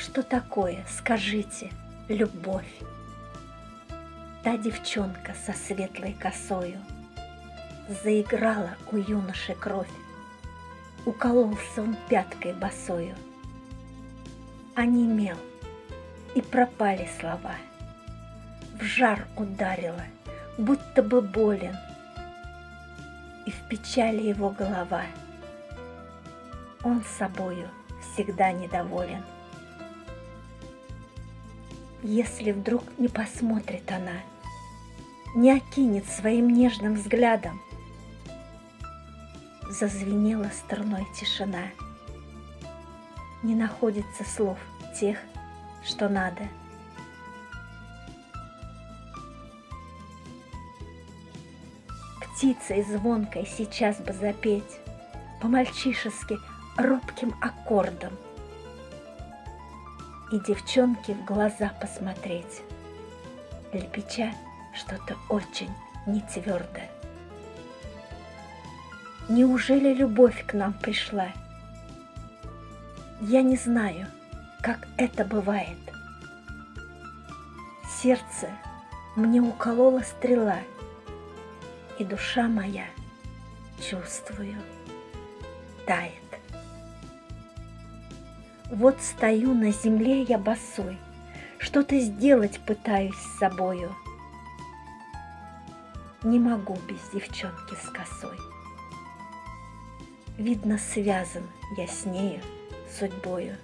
Что такое, скажите, любовь? Та девчонка со светлой косою Заиграла у юноши кровь, Укололся он пяткой босою. Онемел, и пропали слова. В жар ударило, будто бы болен, И в печали его голова. Он собою всегда недоволен. Если вдруг не посмотрит она, Не окинет своим нежным взглядом, Зазвенела струной тишина. Не находится слов тех, что надо. Птицей звонкой сейчас бы запеть, По-мальчишески робким аккордом — и девчонке в глаза посмотреть, лепеча что-то очень нетвердое. Неужели любовь к нам пришла? Я не знаю, как это бывает. Сердце мне уколола стрела, и душа моя, чувствую, тает. Вот стою на земле я босой, Что-то сделать пытаюсь с собою. Не могу без девчонки с косой. Видно, связан я с нею судьбою.